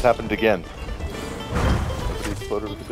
happened again.